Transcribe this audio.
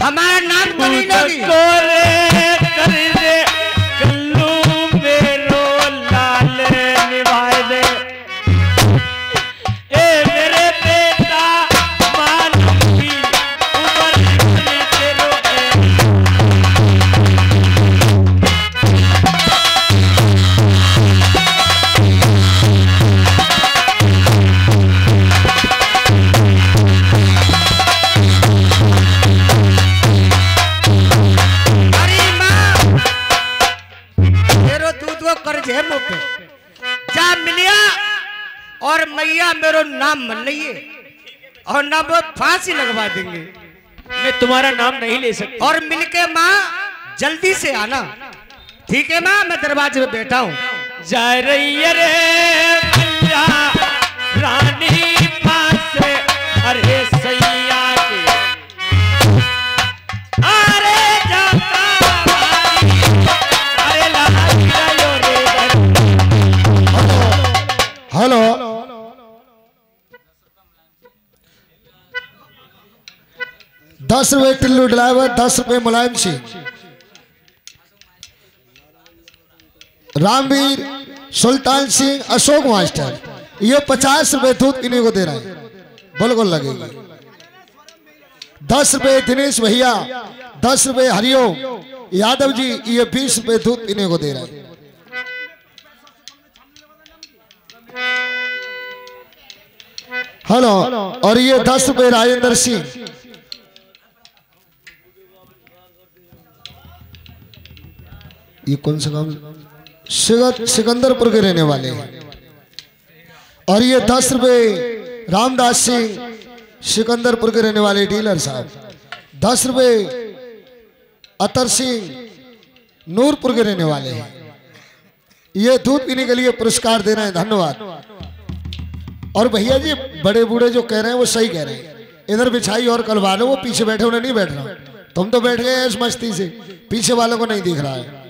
हमारा नाम तो नहीं है मुँह पे। जा मिलिया और मैया मेरो नाम मन लिये और ना वो फांसी लगवा देंगे। मैं तुम्हारा नाम नहीं ले सकता। और मिलके माँ जल्दी से आना। ठीक है माँ? मैं दरवाजे पे बैठा हूँ। जा रही है रे दस रुपए टिल्लू ड्राइवर, दस रुपए मुलायम सिंह। रामवीर, सुल्तान सिंह, अशोक मास्टर। ये पचास रुपए दूध इन्हीं को दे रहा है। बिल्कुल लगेगी। दस रुपए दिनेश भैया, दस रुपए हरिओम। यादव जी, ये बीस रुपए दूध इन्हीं को दे रहा है। हेलो, और ये दस रुपए राजेंद्र सिंह। ये कौन सा सिगत सिकंदरपुर के रहने वाले हैं। और ये दस रुपए रामदास सिंह, सिकंदरपुर के रहने वाले डीलर साहब। दस रुपए अतर सिंह, नूरपुर के रहने वाले हैं। ये दूध पीने के लिए पुरस्कार दे रहे हैं, धन्यवाद। और भैया जी, बड़े बूढ़े जो कह रहे हैं, वो सही कह रहे हैं। इधर बिछाई और कल लो, वो पीछे बैठे उन्हें नहीं बैठ रहा। तुम तो बैठ गए इस मस्ती से। पीछे वालों को नहीं दिख रहा है।